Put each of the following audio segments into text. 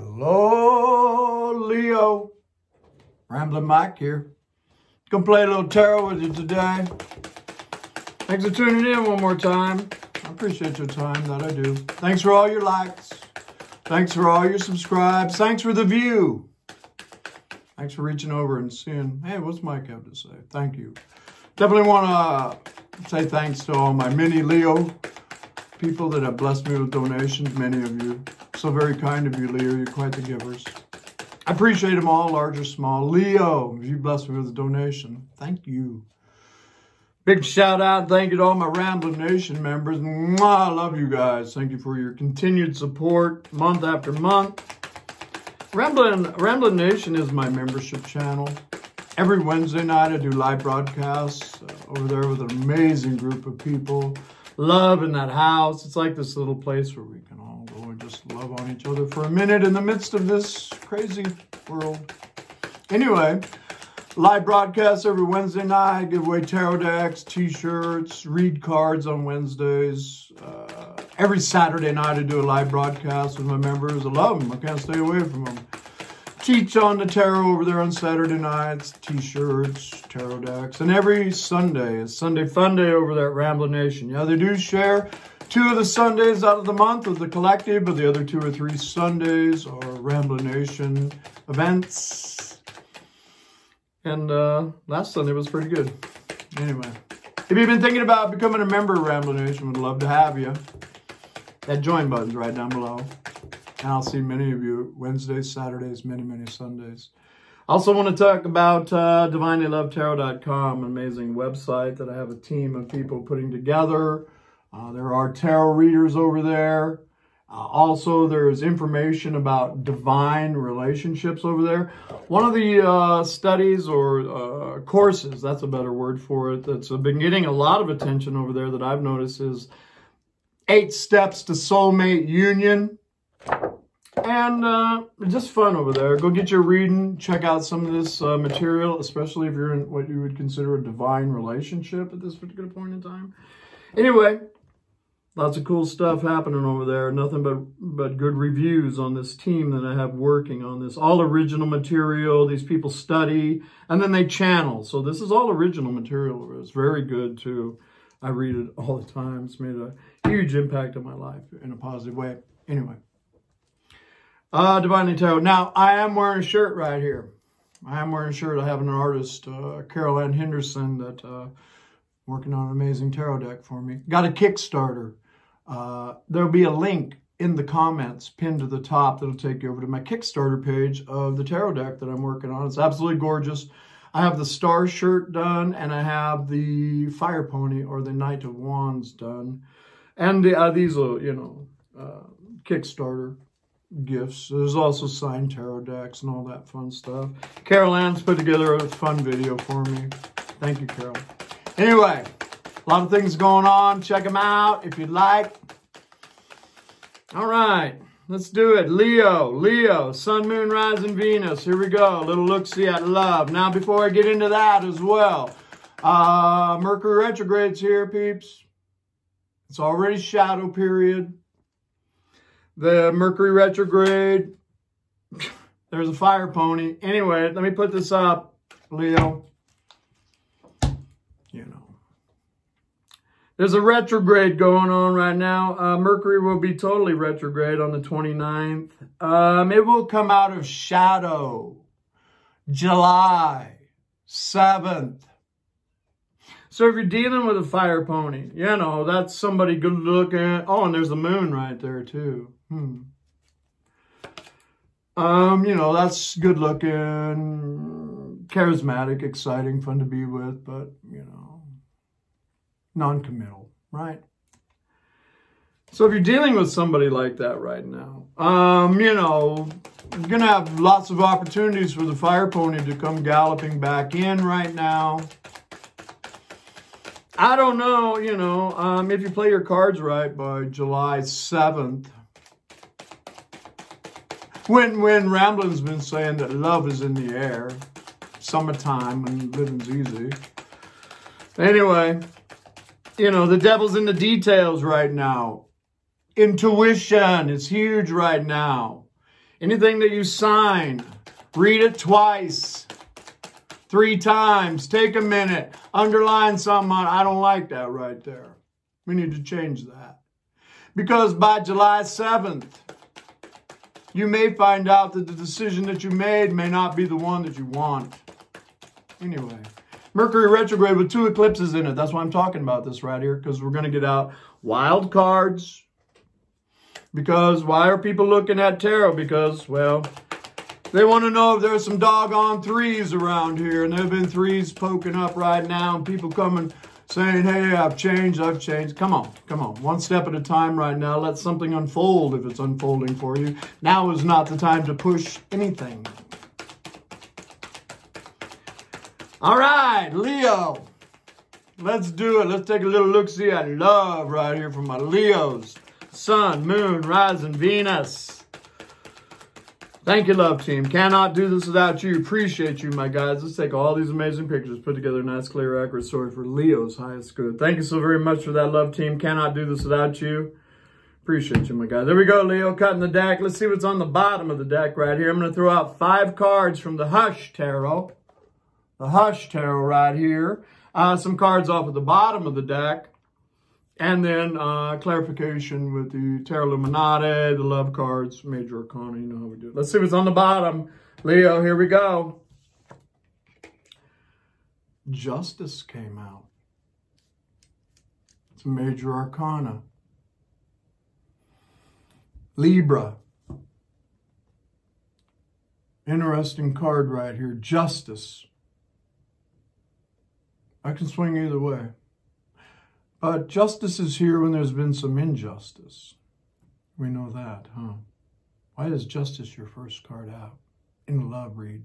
Hello, Leo. Ramblin Mike here. Gonna play a little tarot with you today. Thanks for tuning in one more time. I appreciate your time, that I do. Thanks for all your likes. Thanks for all your subscribes. Thanks for the view. Thanks for reaching over and seeing, hey, what's Mike have to say? Thank you. Definitely want to say thanks to all my mini Leo people that have blessed me with donations, many of you. So very kind of you, Leo. You're quite the givers. I appreciate them all, large or small. Leo, you blessed me with a donation, thank you. Big shout out, thank you to all my Ramblin Nation members. Mwah, I love you guys. Thank you for your continued support month after month. Ramblin', Ramblin' Nation is my membership channel. Every Wednesday night, I do live broadcasts uh, over there with an amazing group of people. Love in that house. It's like this little place where we can all go and just love on each other for a minute in the midst of this crazy world. Anyway, live broadcasts every Wednesday night. Give away tarot decks, t-shirts, read cards on Wednesdays. Uh, every Saturday night, I do a live broadcast with my members. I love them. I can't stay away from them teach on the tarot over there on Saturday nights, t-shirts, tarot decks, and every Sunday is Sunday Fun Day over there at Ramblin Nation. Yeah, they do share two of the Sundays out of the month with the collective, but the other two or three Sundays are Ramblin Nation events. And uh, last Sunday was pretty good. Anyway, if you've been thinking about becoming a member of Ramblin Nation, would love to have you. That join button's right down below. And I'll see many of you Wednesdays, Saturdays, many, many Sundays. I also want to talk about uh, DivinelyLoveTarot.com, an amazing website that I have a team of people putting together. Uh, there are tarot readers over there. Uh, also, there's information about divine relationships over there. One of the uh, studies or uh, courses, that's a better word for it, that's been getting a lot of attention over there that I've noticed is Eight Steps to Soulmate Union. And uh, just fun over there. Go get your reading. Check out some of this uh, material, especially if you're in what you would consider a divine relationship at this particular point in time. Anyway, lots of cool stuff happening over there. Nothing but, but good reviews on this team that I have working on this. All original material. These people study and then they channel. So this is all original material. It's very good too. I read it all the time. It's made a huge impact on my life in a positive way. Anyway. Uh, Divinely Tarot. Now, I am wearing a shirt right here. I am wearing a shirt. I have an artist, uh, Carol Ann Henderson, that uh, working on an amazing tarot deck for me. Got a Kickstarter. Uh, there'll be a link in the comments pinned to the top that'll take you over to my Kickstarter page of the tarot deck that I'm working on. It's absolutely gorgeous. I have the star shirt done and I have the fire pony or the knight of wands done. And the, uh, these are, you know, uh, Kickstarter gifts. There's also signed tarot decks and all that fun stuff. Carol Ann's put together a fun video for me. Thank you, Carol. Anyway, a lot of things going on. Check them out if you'd like. All right, let's do it. Leo, Leo, Sun, Moon, Rising, Venus. Here we go. A little look-see at love. Now, before I get into that as well, uh, Mercury retrograde's here, peeps. It's already shadow period the Mercury retrograde. There's a fire pony. Anyway, let me put this up, Leo. You know. There's a retrograde going on right now. Uh, Mercury will be totally retrograde on the 29th. Um, it will come out of shadow July 7th. So if you're dealing with a fire pony, you know, that's somebody good looking. Oh, and there's the moon right there too. Hmm. Um, you know, that's good looking, charismatic, exciting, fun to be with, but, you know, non-committal, right? So if you're dealing with somebody like that right now, um, you know, you're going to have lots of opportunities for the fire pony to come galloping back in right now. I don't know, you know, um, if you play your cards right by July 7th, when when Rambling's been saying that love is in the air, summertime and living's easy. Anyway, you know, the devil's in the details right now. Intuition is huge right now. Anything that you sign, read it twice, three times. Take a minute. Underline something. I don't like that right there. We need to change that. Because by July 7th, you may find out that the decision that you made may not be the one that you want. Anyway, Mercury retrograde with two eclipses in it. That's why I'm talking about this right here, because we're going to get out wild cards. Because why are people looking at tarot? Because, well, they want to know if there's some doggone threes around here. And there have been threes poking up right now. And people coming saying, hey, I've changed, I've changed. Come on, come on. One step at a time right now. Let something unfold if it's unfolding for you. Now is not the time to push anything. All right, Leo. Let's do it. Let's take a little look-see at love right here from my Leos. Sun, Moon, Rising, Venus. Thank you, love team. Cannot do this without you. Appreciate you, my guys. Let's take all these amazing pictures, put together a nice, clear, accurate story for Leo's highest good. Thank you so very much for that, love team. Cannot do this without you. Appreciate you, my guys. There we go, Leo, cutting the deck. Let's see what's on the bottom of the deck right here. I'm going to throw out five cards from the Hush Tarot the Hush Tarot right here. Uh, some cards off at the bottom of the deck. And then uh, clarification with the Tarot Illuminati, the love cards, Major Arcana, you know how we do it. Let's see what's on the bottom. Leo, here we go. Justice came out. It's Major Arcana. Libra. Interesting card right here. Justice. I can swing either way. But justice is here when there's been some injustice. We know that, huh? Why is justice your first card out in the love read?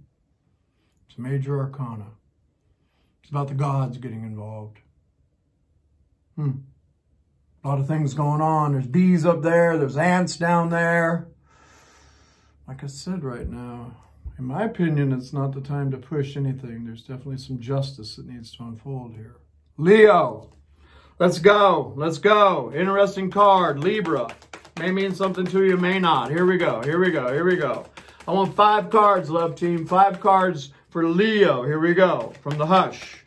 It's a major arcana. It's about the gods getting involved. Hmm. A lot of things going on. There's bees up there. There's ants down there. Like I said right now, in my opinion, it's not the time to push anything. There's definitely some justice that needs to unfold here. Leo, let's go. Let's go. Interesting card, Libra. May mean something to you, may not. Here we go. Here we go. Here we go. I want five cards, love team. Five cards for Leo. Here we go. From the Hush.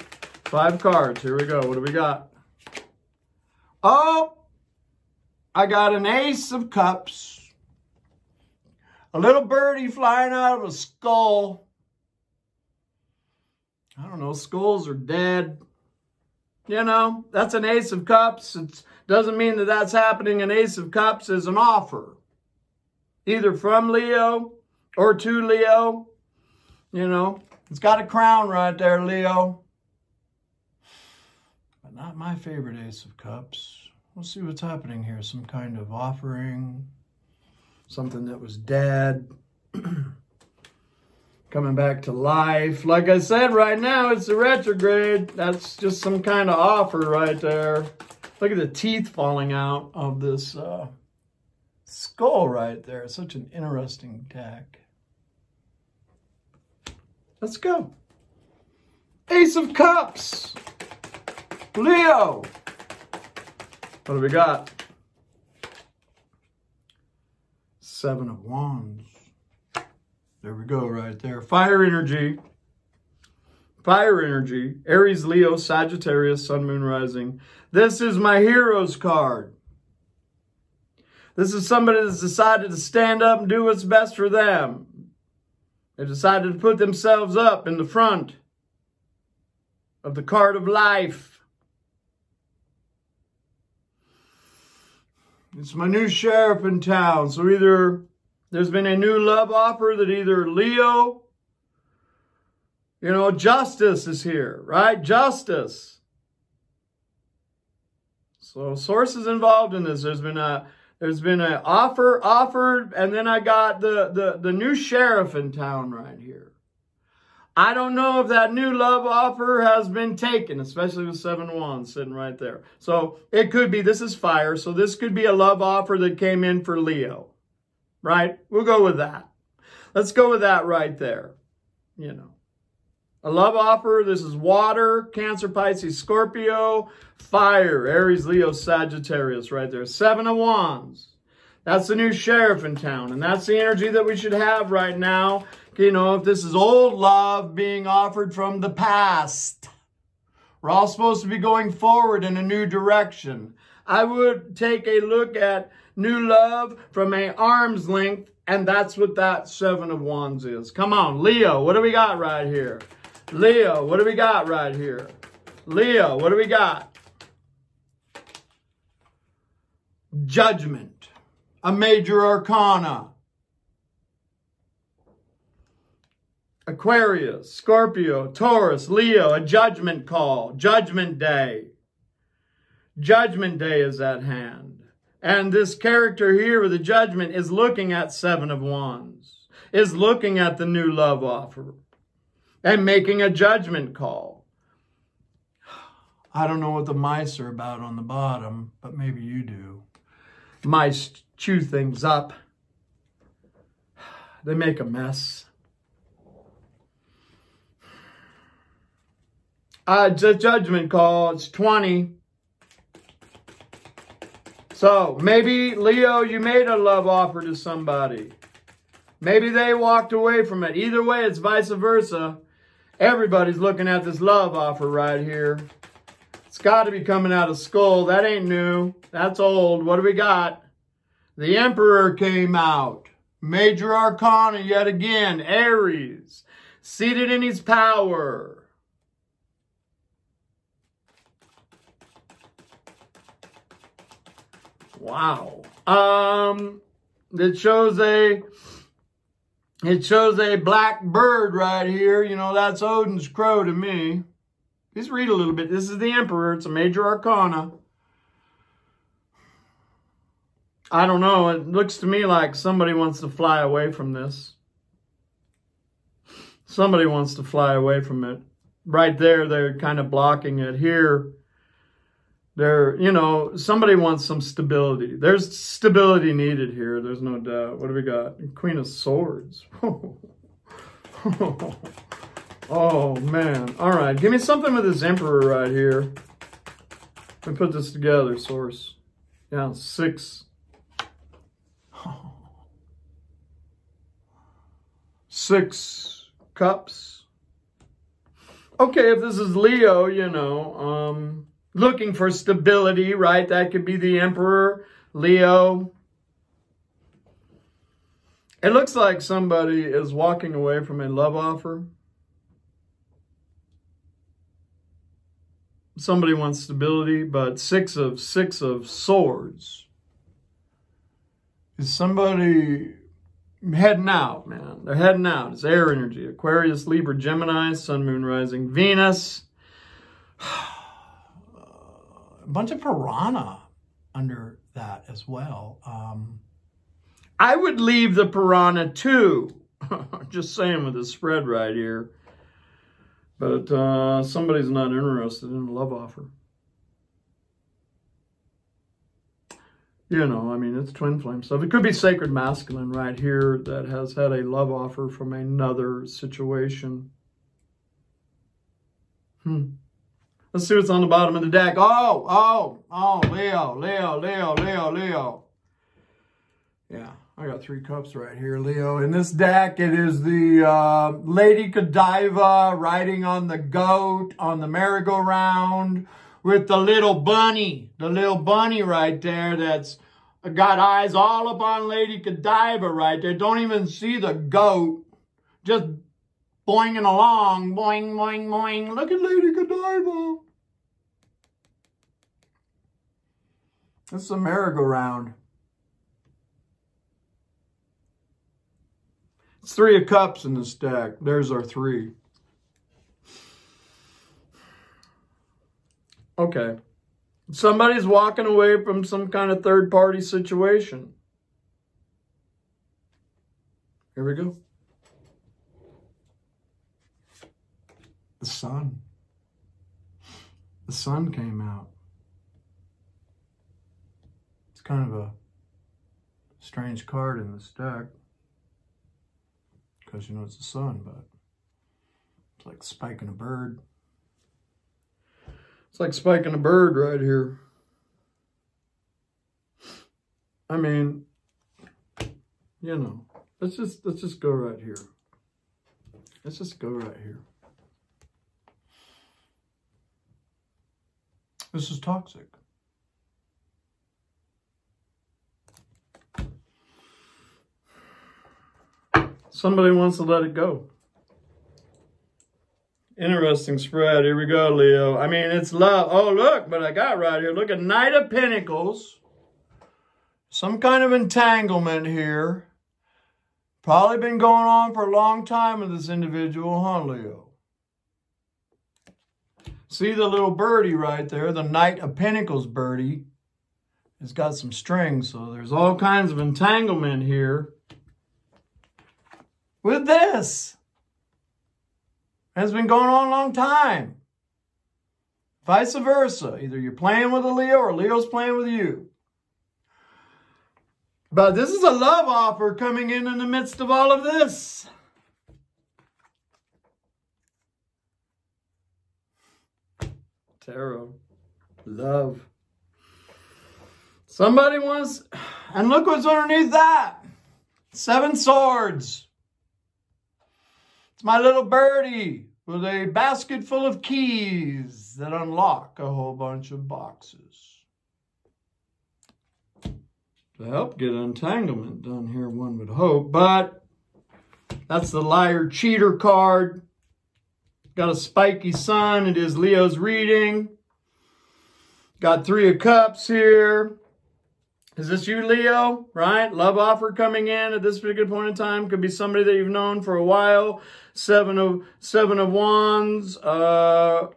Five cards. Here we go. What do we got? Oh, I got an Ace of Cups. A little birdie flying out of a skull. I don't know, skulls are dead. You know, that's an ace of cups. It doesn't mean that that's happening. An ace of cups is an offer. Either from Leo or to Leo. You know, it's got a crown right there, Leo. But not my favorite ace of cups. We'll see what's happening here. Some kind of offering, something that was dead, coming back to life. Like I said, right now it's a retrograde. That's just some kind of offer right there. Look at the teeth falling out of this uh, skull right there. Such an interesting deck. Let's go. Ace of Cups. Leo. What do we got? Seven of Wands. There we go right there. Fire energy. Fire energy. Aries, Leo, Sagittarius, Sun, Moon, Rising. This is my hero's card. This is somebody that's decided to stand up and do what's best for them. They decided to put themselves up in the front of the card of life. It's my new sheriff in town. So either there's been a new love offer that either Leo, you know, justice is here, right? Justice. So sources involved in this. There's been a there's been an offer offered, and then I got the the the new sheriff in town right here. I don't know if that new love offer has been taken, especially with seven wands sitting right there. So it could be, this is fire, so this could be a love offer that came in for Leo, right? We'll go with that. Let's go with that right there, you know. A love offer, this is water, Cancer, Pisces, Scorpio, fire, Aries, Leo, Sagittarius right there. Seven of Wands. That's the new sheriff in town. And that's the energy that we should have right now. You know, if this is old love being offered from the past. We're all supposed to be going forward in a new direction. I would take a look at new love from a arm's length, and that's what that seven of wands is. Come on, Leo, what do we got right here? Leo, what do we got right here? Leo, what do we got? Judgment, a major arcana. Aquarius, Scorpio, Taurus, Leo, a judgment call, judgment day. Judgment day is at hand. And this character here with the judgment is looking at seven of wands, is looking at the new love offer and making a judgment call. I don't know what the mice are about on the bottom, but maybe you do. Mice chew things up. They make a mess. Uh, it's a judgment call. It's 20. So maybe, Leo, you made a love offer to somebody. Maybe they walked away from it. Either way, it's vice versa. Everybody's looking at this love offer right here. It's got to be coming out of skull. That ain't new. That's old. What do we got? The Emperor came out. Major Arcana yet again. Aries. Seated in his power. Wow. Um, it shows a it shows a black bird right here. You know, that's Odin's crow to me. Just read a little bit. This is the Emperor. It's a major arcana. I don't know. It looks to me like somebody wants to fly away from this. Somebody wants to fly away from it. Right there, they're kind of blocking it. Here, they're, you know, somebody wants some stability. There's stability needed here. There's no doubt. What do we got? Queen of Swords. oh, man. All right. Give me something with this Emperor right here. Let me put this together, source. Yeah, six. Six cups. Okay, if this is Leo, you know, um, looking for stability, right? That could be the Emperor, Leo. It looks like somebody is walking away from a love offer. Somebody wants stability, but six of six of swords. Is somebody heading out, man? They're heading out. It's air energy. Aquarius, Libra, Gemini, Sun, Moon, Rising, Venus. a bunch of piranha under that as well. Um, I would leave the piranha too. Just saying with the spread right here. But uh, somebody's not interested in a love offer. You know, I mean, it's twin flame stuff. It could be sacred masculine right here that has had a love offer from another situation. Hmm. Let's see what's on the bottom of the deck. Oh, oh, oh, Leo, Leo, Leo, Leo, Leo. Yeah, I got three cups right here, Leo. In this deck, it is the uh, Lady Godiva riding on the goat on the merry-go-round with the little bunny, the little bunny right there that's got eyes all up on Lady Godiva right there. Don't even see the goat. Just boinging along, boing, boing, boing. Look at Lady Godiva. This is a merry-go-round. It's three of cups in this deck. There's our three. Okay. Somebody's walking away from some kind of third-party situation. Here we go. The sun. The sun came out. Kind of a strange card in this deck because you know it's the sun, but it's like spiking a bird. It's like spiking a bird right here. I mean, you know, let's just, let's just go right here. Let's just go right here. This is toxic. Somebody wants to let it go. Interesting spread. Here we go, Leo. I mean, it's love. Oh, look, but I got right here. Look at Knight of Pentacles. Some kind of entanglement here. Probably been going on for a long time with this individual, huh, Leo? See the little birdie right there, the Knight of Pentacles birdie. It's got some strings, so there's all kinds of entanglement here with this. It's been going on a long time. Vice versa. Either you're playing with a Leo or Leo's playing with you. But this is a love offer coming in in the midst of all of this. Tarot. Love. Somebody wants, and look what's underneath that. Seven swords. It's my little birdie with a basket full of keys that unlock a whole bunch of boxes. To help get entanglement done here, one would hope, but that's the liar cheater card. Got a spiky sun. It is Leo's reading. Got three of cups here. Is this you, Leo? Right? Love offer coming in at this particular point in time. Could be somebody that you've known for a while. Seven of seven of wands. Uh,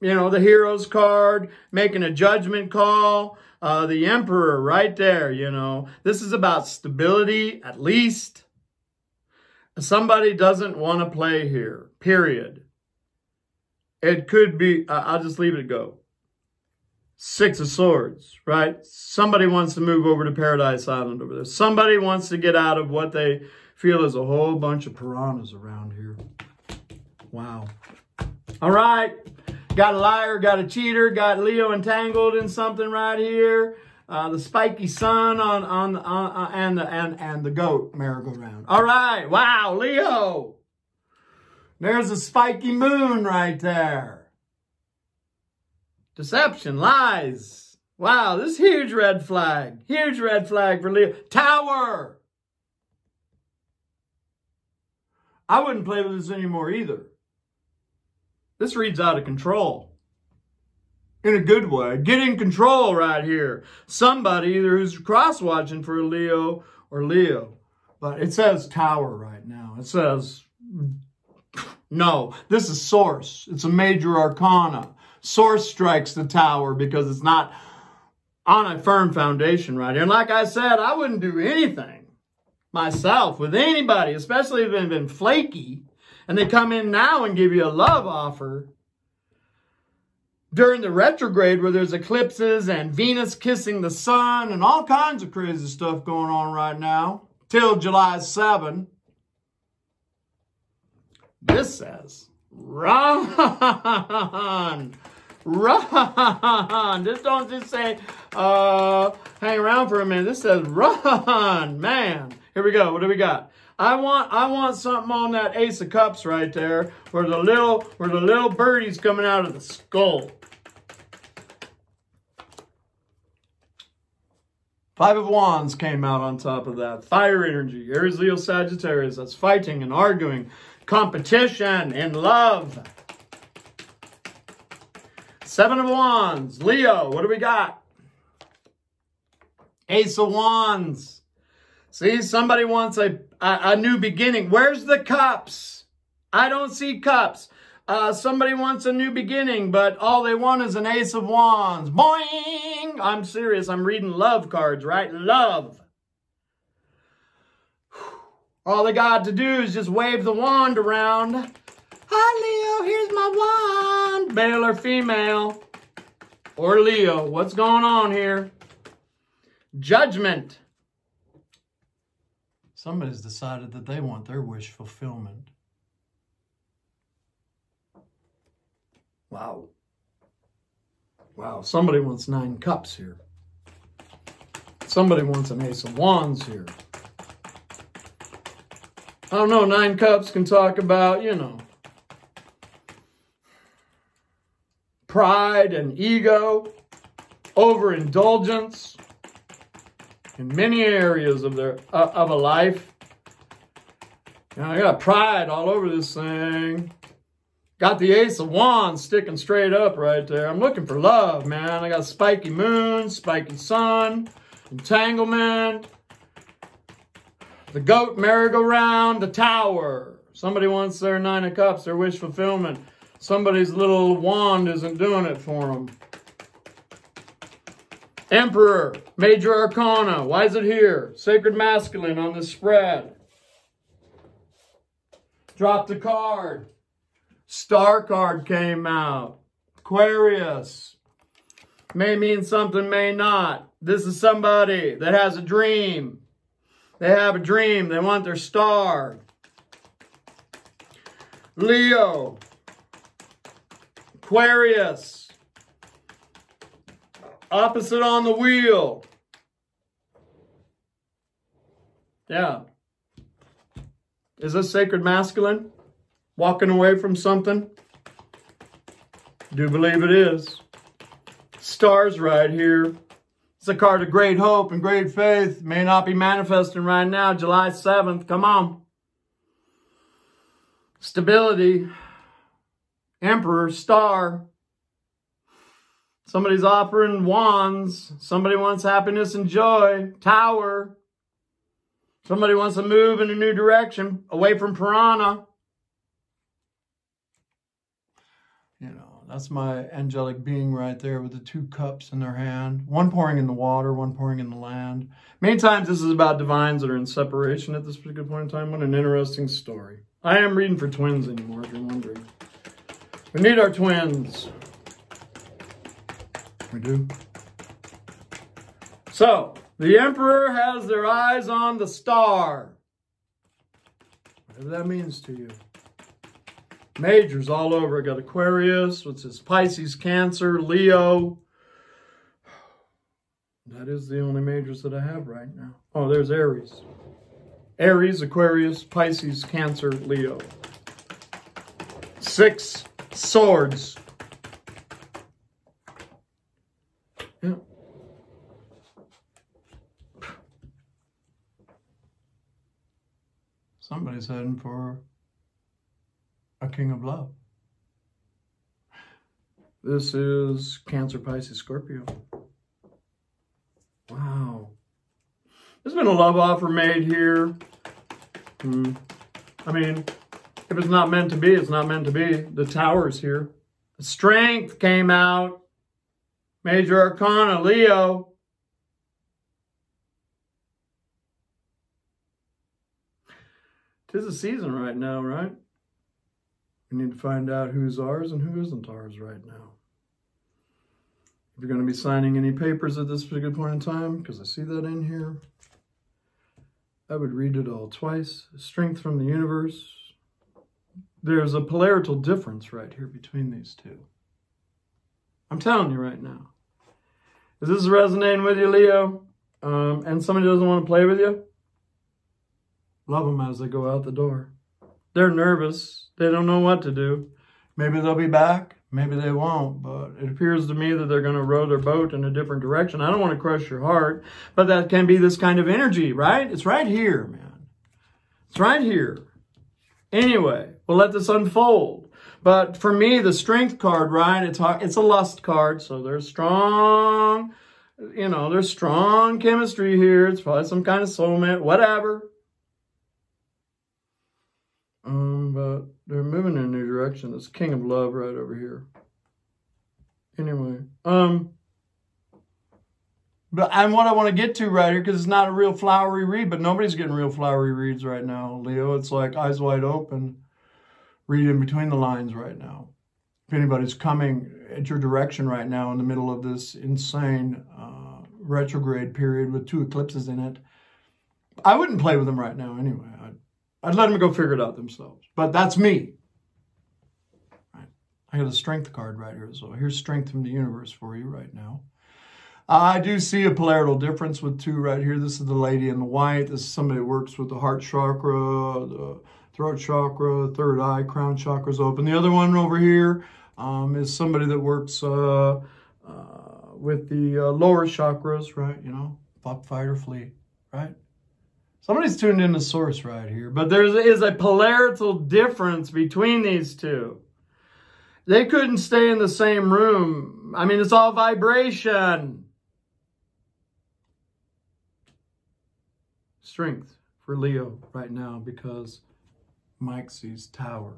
you know, the hero's card, making a judgment call. Uh, the emperor right there, you know. This is about stability, at least. Somebody doesn't want to play here, period. It could be, uh, I'll just leave it go. Six of Swords, right? Somebody wants to move over to Paradise Island over there. Somebody wants to get out of what they feel is a whole bunch of piranhas around here. Wow. All right. Got a liar, got a cheater, got Leo entangled in something right here. Uh, the spiky sun on on, on uh, and the and and the goat merry-go-round. All right, wow, Leo. There's a spiky moon right there. Deception, lies. Wow, this huge red flag. Huge red flag for Leo. Tower. I wouldn't play with this anymore either. This reads out of control. In a good way. Get in control right here. Somebody either who's cross-watching for Leo or Leo. But it says tower right now. It says, no, this is source. It's a major arcana source strikes the tower because it's not on a firm foundation right here. And like I said, I wouldn't do anything myself with anybody, especially if they've been flaky and they come in now and give you a love offer during the retrograde where there's eclipses and Venus kissing the sun and all kinds of crazy stuff going on right now till July 7. This says, run. Run! This don't just say, uh, hang around for a minute. This says run, man. Here we go. What do we got? I want I want something on that ace of cups right there where the little where the little birdie's coming out of the skull. Five of Wands came out on top of that. Fire energy. Aries, Leo, Sagittarius. That's fighting and arguing. Competition and love. Seven of Wands. Leo, what do we got? Ace of Wands. See, somebody wants a, a, a new beginning. Where's the cups? I don't see cups. Uh, somebody wants a new beginning, but all they want is an ace of wands. Boing! I'm serious. I'm reading love cards, right? Love. All they got to do is just wave the wand around. Hi, Leo. Here's my wand. Male or female? Or Leo? What's going on here? Judgment. Somebody's decided that they want their wish fulfillment. Wow. Wow, somebody wants nine cups here. Somebody wants an ace of wands here. I don't know, Nine Cups can talk about, you know, pride and ego, overindulgence in many areas of their uh, of a life. Now, I got pride all over this thing. Got the Ace of Wands sticking straight up right there. I'm looking for love, man. I got Spiky Moon, Spiky Sun, Entanglement, the Goat Merry-Go-Round, the Tower. Somebody wants their Nine of Cups, their wish fulfillment. Somebody's little wand isn't doing it for them. Emperor, Major Arcana. Why is it here? Sacred Masculine on the spread. Drop the card. Star card came out. Aquarius. May mean something, may not. This is somebody that has a dream. They have a dream. They want their star. Leo. Aquarius. Opposite on the wheel. Yeah. Is this sacred masculine? Walking away from something? Do believe it is. Stars right here. It's a card of great hope and great faith. May not be manifesting right now, July 7th. Come on. Stability. Emperor, star. Somebody's offering wands. Somebody wants happiness and joy. Tower. Somebody wants to move in a new direction, away from piranha. You know, that's my angelic being right there with the two cups in their hand. One pouring in the water, one pouring in the land. Many times this is about divines that are in separation at this particular point in time. What an interesting story. I am reading for twins anymore, if you're wondering. We need our twins. We do. So, the emperor has their eyes on the star. Whatever that means to you. Majors all over. I got Aquarius, what's this? Pisces, Cancer, Leo. That is the only majors that I have right now. Oh, there's Aries. Aries, Aquarius, Pisces, Cancer, Leo. Six swords. Yeah. Somebody's heading for a king of love. This is Cancer, Pisces, Scorpio. Wow. There's been a love offer made here. Hmm. I mean, if it's not meant to be, it's not meant to be. The tower's here. Strength came out. Major Arcana, Leo. Tis a season right now, right? We need to find out who's ours and who isn't ours right now. If you're going to be signing any papers at this particular point in time, because I see that in here, I would read it all twice. Strength from the universe. There's a polarital difference right here between these two. I'm telling you right now. Is this resonating with you, Leo? Um, and somebody doesn't want to play with you? Love them as they go out the door. They're nervous. They don't know what to do. Maybe they'll be back. Maybe they won't. But it appears to me that they're going to row their boat in a different direction. I don't want to crush your heart, but that can be this kind of energy, right? It's right here, man. It's right here. Anyway, we'll let this unfold. But for me, the strength card, right, it's, it's a lust card. So there's strong, you know, there's strong chemistry here. It's probably some kind of soulmate, whatever. Um, but they're moving in a new direction. This King of Love right over here. Anyway, um, but and what I want to get to right here, because it's not a real flowery read, but nobody's getting real flowery reads right now, Leo. It's like eyes wide open, read in between the lines right now. If anybody's coming at your direction right now in the middle of this insane uh, retrograde period with two eclipses in it, I wouldn't play with them right now anyway. I'd, I'd let them go figure it out themselves. But that's me. I got a strength card right here. So here's strength from the universe for you right now. I do see a polarital difference with two right here. This is the lady in the white. This is somebody that works with the heart chakra, the throat chakra, third eye, crown chakra's open. The other one over here um, is somebody that works uh, uh, with the uh, lower chakras, right? You know, fuck, fight, or flee, right? Somebody's tuned in to source right here. But there is a polarital difference between these two. They couldn't stay in the same room. I mean, it's all vibration. Strength for Leo right now because Mike tower.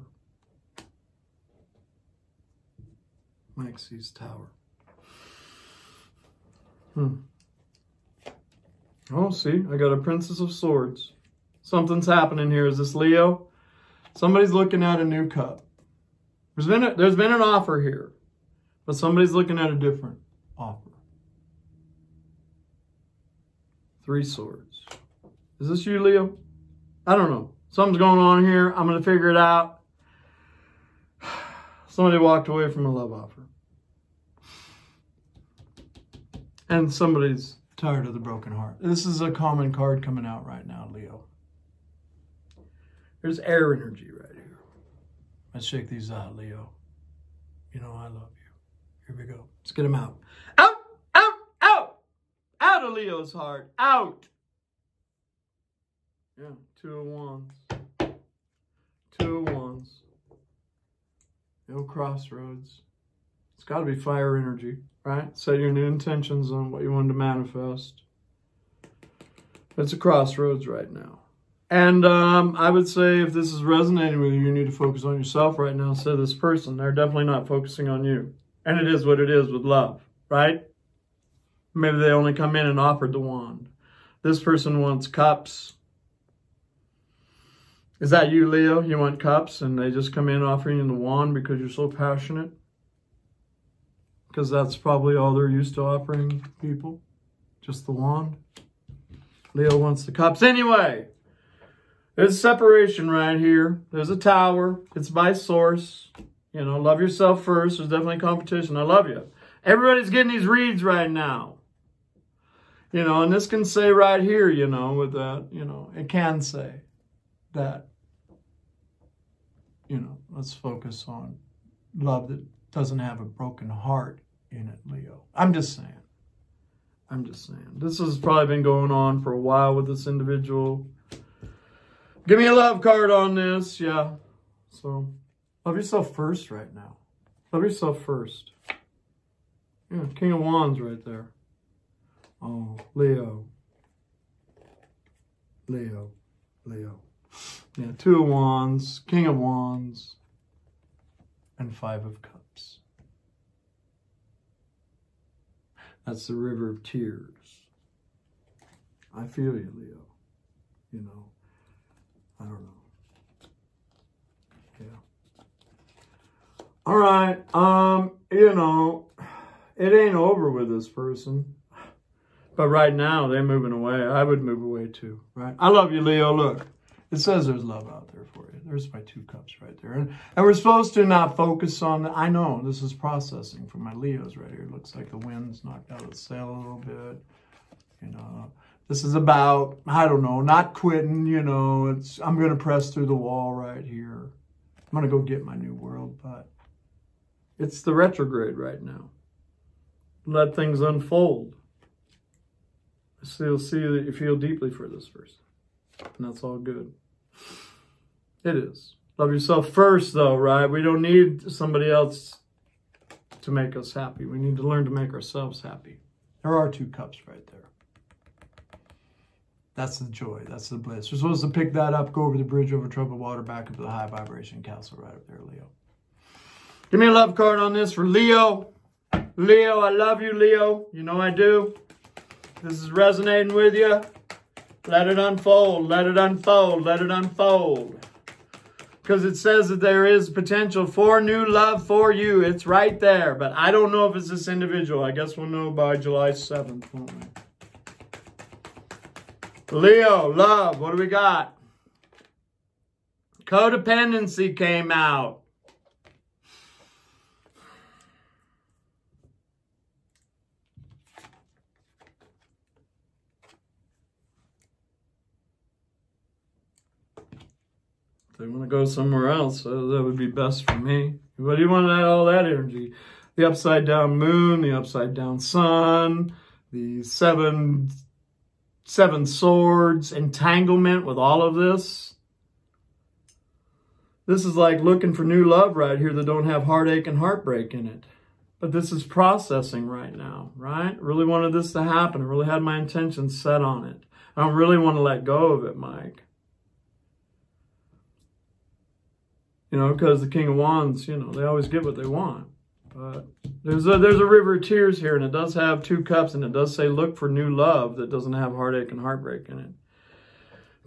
Mike tower. Hmm. Oh, see, I got a Princess of Swords. Something's happening here. Is this Leo? Somebody's looking at a new cup. There's been a, there's been an offer here, but somebody's looking at a different offer. Three swords. Is this you, Leo? I don't know. Something's going on here. I'm going to figure it out. Somebody walked away from a love offer. And somebody's Tired of the broken heart. This is a common card coming out right now, Leo. There's air energy right here. Let's shake these out, Leo. You know I love you. Here we go. Let's get them out. Out! Out! Out! Out of Leo's heart. Out! Yeah, two of wands. Two of wands. No crossroads. It's got to be fire energy right? Set your new intentions on what you want to manifest. It's a crossroads right now. And um, I would say if this is resonating with you, you need to focus on yourself right now of this person. They're definitely not focusing on you. And it is what it is with love, right? Maybe they only come in and offered the wand. This person wants cups. Is that you, Leo? You want cups and they just come in offering you the wand because you're so passionate? because that's probably all they're used to offering people. Just the wand. Leo wants the cups. Anyway, there's separation right here. There's a tower. It's by source. You know, love yourself first. There's definitely competition. I love you. Everybody's getting these reads right now. You know, and this can say right here, you know, with that, you know, it can say that, you know, let's focus on love that doesn't have a broken heart in it, Leo. I'm just saying. I'm just saying. This has probably been going on for a while with this individual. Give me a love card on this. Yeah. So, love yourself first right now. Love yourself first. Yeah, King of Wands right there. Oh, Leo. Leo. Leo. Yeah, Two of Wands, King of Wands, and Five of Cups. That's the river of tears. I feel you, Leo. You know, I don't know. Yeah. All right. Um, you know, it ain't over with this person. But right now, they're moving away. I would move away too, right? I love you, Leo. Look, it says there's love out there for you. There's my two cups right there. And, and we're supposed to not focus on, I know this is processing for my Leos right here. It looks like the wind's knocked out of the sail a little bit. You know, this is about, I don't know, not quitting, you know, it's, I'm going to press through the wall right here. I'm going to go get my new world, but it's the retrograde right now. Let things unfold. So you'll see that you feel deeply for this person. And that's all good. It is. Love yourself first, though, right? We don't need somebody else to make us happy. We need to learn to make ourselves happy. There are two cups right there. That's the joy. That's the bliss. We're supposed to pick that up, go over the bridge over troubled water, back up to the high vibration castle right up there, Leo. Give me a love card on this for Leo. Leo, I love you, Leo. You know I do. This is resonating with you. Let it unfold. Let it unfold. Let it unfold because it says that there is potential for new love for you. It's right there, but I don't know if it's this individual. I guess we'll know by July 7th, won't we? Leo, love, what do we got? Codependency came out. They want to go somewhere else, that would be best for me. But you want all that energy. The upside down moon, the upside down sun, the seven, seven swords, entanglement with all of this. This is like looking for new love right here that don't have heartache and heartbreak in it. But this is processing right now, right? Really wanted this to happen. I really had my intentions set on it. I don't really want to let go of it, Mike. You know, because the King of Wands, you know, they always get what they want. But there's a, there's a river of tears here, and it does have two cups, and it does say, look for new love that doesn't have heartache and heartbreak in it.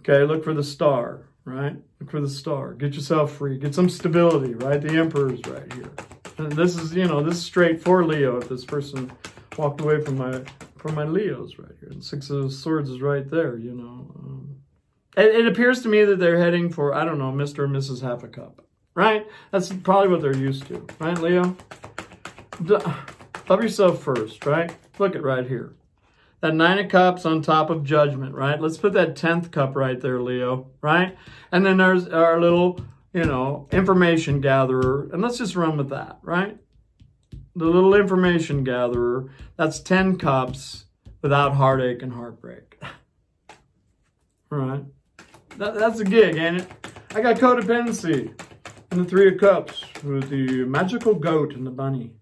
Okay, look for the star, right? Look for the star. Get yourself free. Get some stability, right? The Emperor's right here. And this is, you know, this is straight for Leo if this person walked away from my from my Leos right here. And Six of Swords is right there, you know. Um, it, it appears to me that they're heading for, I don't know, Mr. and Mrs. Half a Cup, right? That's probably what they're used to, right, Leo? Love yourself first, right? Look at right here. That Nine of Cups on top of Judgment, right? Let's put that 10th cup right there, Leo, right? And then there's our little, you know, information gatherer. And let's just run with that, right? The little information gatherer. That's 10 cups without heartache and heartbreak. All right? That, that's a gig, ain't it? I got codependency and the Three of Cups with the magical goat and the bunny.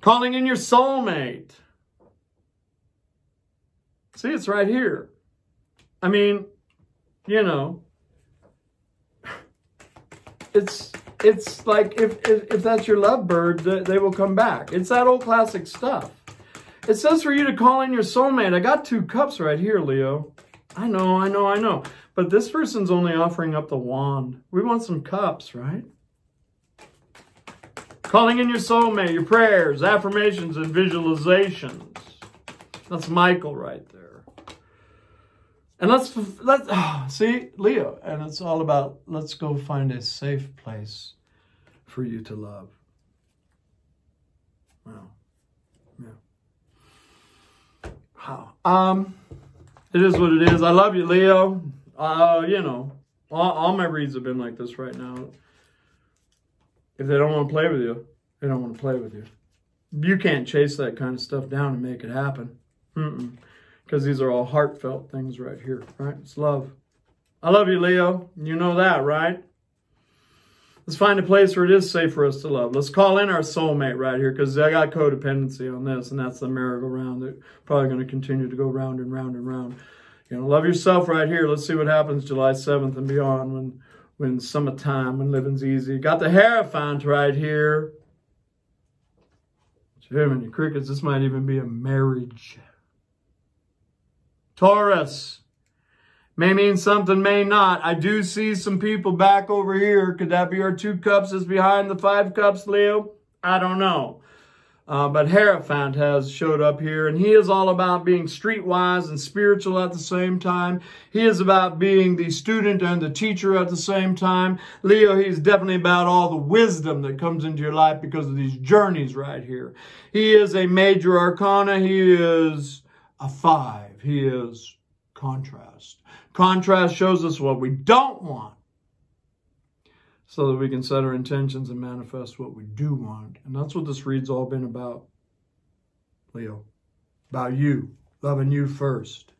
Calling in your soulmate. See, it's right here. I mean, you know, it's it's like if, if, if that's your lovebird, they will come back. It's that old classic stuff. It says for you to call in your soulmate. I got two cups right here, Leo. I know, I know, I know. But this person's only offering up the wand. We want some cups, right? Calling in your soulmate, your prayers, affirmations, and visualizations. That's Michael right there. And let's, let's see, Leo, and it's all about let's go find a safe place for you to love. Wow. Yeah. How? Um, it is what it is. I love you, Leo. Uh, you know, all, all my reads have been like this right now. If they don't want to play with you, they don't want to play with you. You can't chase that kind of stuff down and make it happen. Because these are all heartfelt things right here, right? It's love. I love you, Leo. You know that, right? Let's find a place where it is safe for us to love. Let's call in our soulmate right here because I got codependency on this, and that's the merry-go-round that probably going to continue to go round and round and round. You know, love yourself right here. Let's see what happens July 7th and beyond when when summertime, when living's easy. Got the Hierophant right here. Too many crickets. This might even be a marriage. Taurus. May mean something, may not. I do see some people back over here. Could that be our two cups is behind the five cups, Leo? I don't know. Uh, but Hierophant has showed up here, and he is all about being streetwise and spiritual at the same time. He is about being the student and the teacher at the same time. Leo, he's definitely about all the wisdom that comes into your life because of these journeys right here. He is a major arcana. He is a five. He is contrast. Contrast shows us what we don't want so that we can set our intentions and manifest what we do want. And that's what this read's all been about, Leo. About you, loving you first.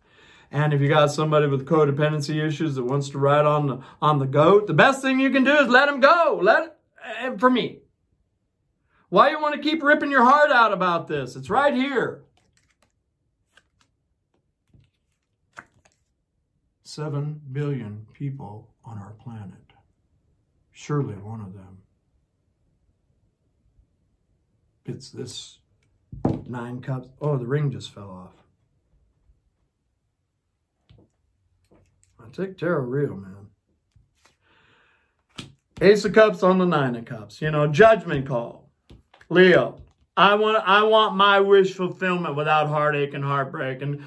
And if you got somebody with codependency issues that wants to ride on the, on the goat, the best thing you can do is let him go. Let eh, for me. Why you want to keep ripping your heart out about this? It's right here. Seven billion people on our planet. Surely one of them. It's this nine cups. Oh, the ring just fell off. I take tarot real, man. Ace of Cups on the Nine of Cups. You know, judgment call. Leo, I want I want my wish fulfillment without heartache and heartbreak. And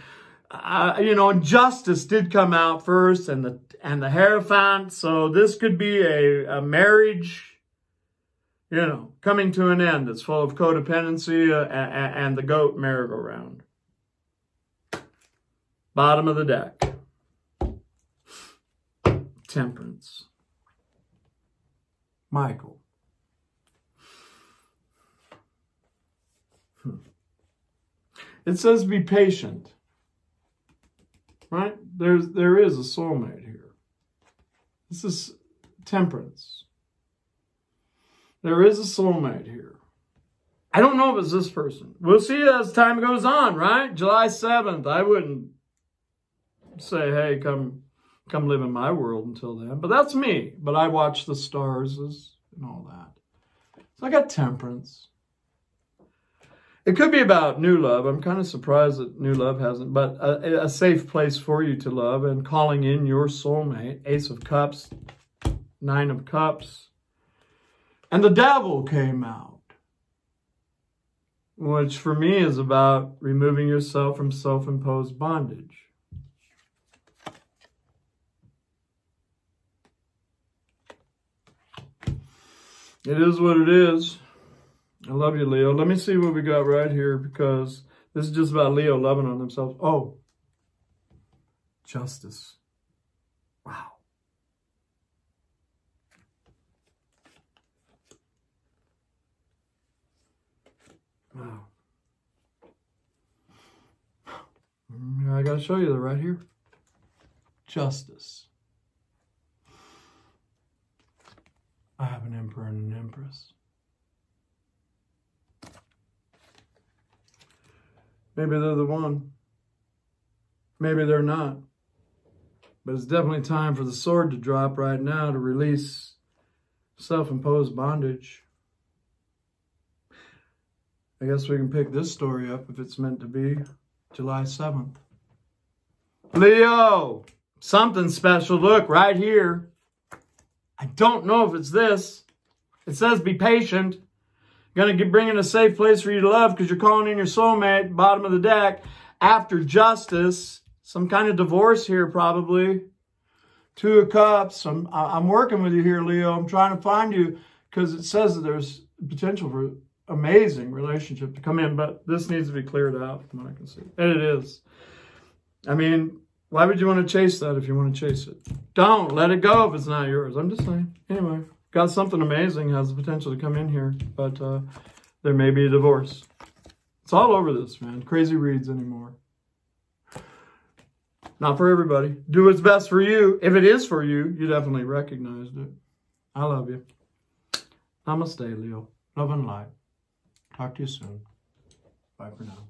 uh, you know, justice did come out first, and the and the Hierophant. So this could be a, a marriage, you know, coming to an end. It's full of codependency uh, and, and the goat merry-go-round. Bottom of the deck. Temperance. Michael. Hmm. It says be patient. Right? There's there is a soulmate here. This is temperance. There is a soulmate here. I don't know if it's this person. We'll see as time goes on, right? July 7th. I wouldn't say, hey, come come live in my world until then. But that's me. But I watch the stars and all that. So I got temperance. It could be about new love. I'm kind of surprised that new love hasn't, but a, a, safe place for you to love and calling in your soulmate. Ace of Cups, Nine of Cups. And the devil came out, which for me is about removing yourself from self-imposed bondage. It is what it is. I love you, Leo. Let me see what we got right here because this is just about Leo loving on themselves. Oh, justice. Wow. Wow. I got to show you that right here. Justice. I have an emperor and an empress. Maybe they're the one. Maybe they're not. But it's definitely time for the sword to drop right now to release self-imposed bondage. I guess we can pick this story up if it's meant to be July 7th. Leo, something special. Look, right here. I don't know if it's this. It says be patient. Going to bring in a safe place for you to love because you're calling in your soulmate, bottom of the deck. After justice, some kind of divorce here probably. Two of Cups. I'm, I'm working with you here, Leo. I'm trying to find you because it says that there's potential for amazing relationship to come in, but this needs to be cleared out from what I can see. And it is. I mean, why would you want to chase that if you want to chase it? Don't let it go if it's not yours. I'm just saying. Anyway got something amazing, has the potential to come in here, but uh, there may be a divorce. It's all over this, man. Crazy reads anymore. Not for everybody. Do what's best for you. If it is for you, you definitely recognized it. I love you. Namaste, Leo. Love and light. Talk to you soon. Bye for now.